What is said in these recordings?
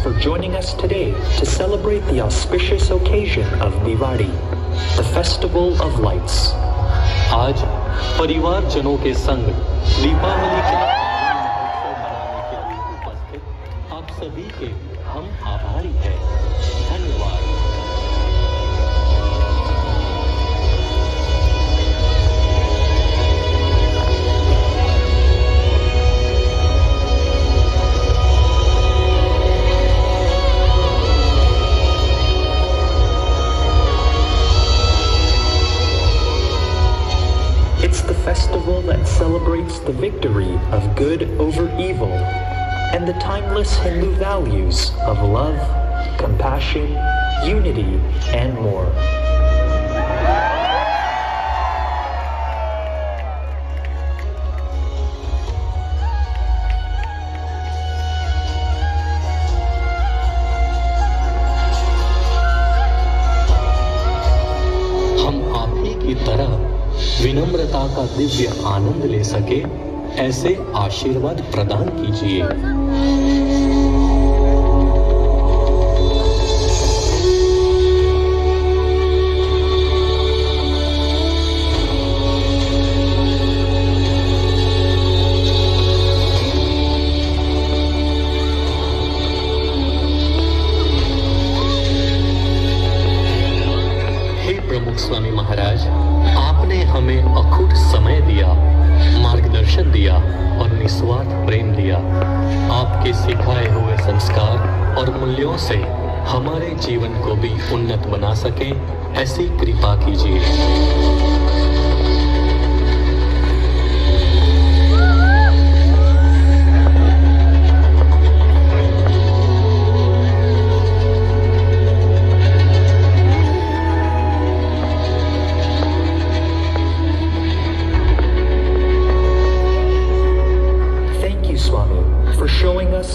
ones for joining us today to celebrate the auspicious occasion of Diwali, the Festival of Lights. आज परिवारजनों के संग दीपावली का मनाने के लिए उपस्थित आप सभी के हम आभारी हैं the victory of good over evil and the timeless Hindu values of love, compassion, unity, and more. का दिव्य आनंद ले सके ऐसे आशीर्वाद प्रदान कीजिए। मूल्यों से हमारे जीवन को भी उन्नत बना सके ऐसी कृपा कीजिए।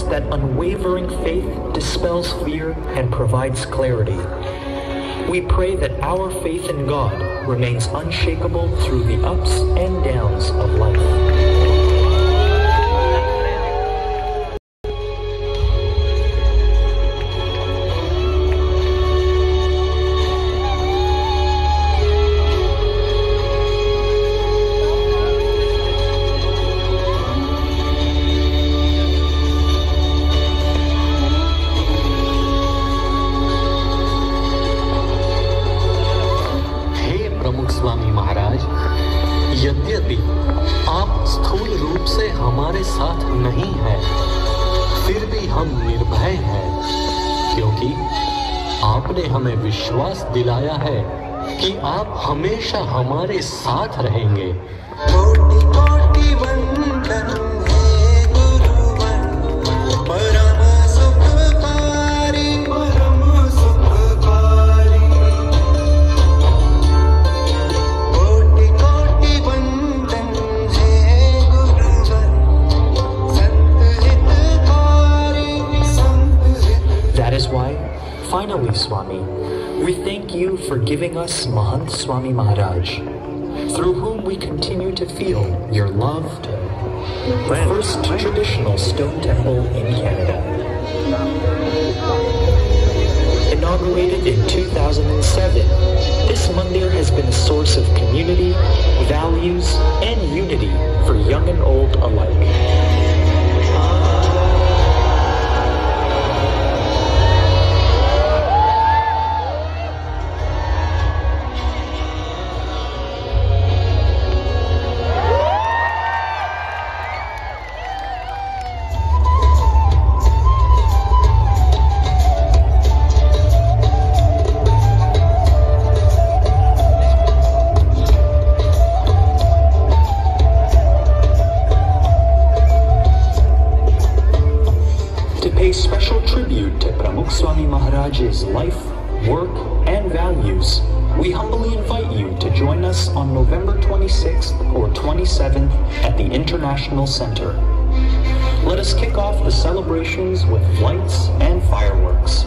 That unwavering faith dispels fear and provides clarity. We pray that our faith in God remains unshakable through the ups and downs of life. आपने हमें विश्वास दिलाया है कि आप हमेशा हमारे साथ रहेंगे। कोटि कोटि वंदन Swami, we thank you for giving us Mahant Swami Maharaj, through whom we continue to feel your loved, the first traditional stone temple in Canada. Inaugurated in 2007, this mandir has been a source of community, values, and unity for young and old alike. November 26th or 27th at the International Center. Let us kick off the celebrations with lights and fireworks.